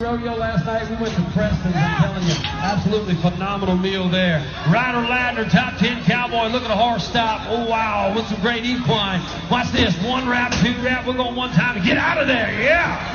Rodeo last night, we went to Preston. Yeah. I'm telling you, absolutely phenomenal meal there. Ryder Ladner, top 10 cowboy. Look at the horse stop. Oh, wow, with some great equine. Watch this. One wrap, two wrap. We're going one time to get out of there. Yeah.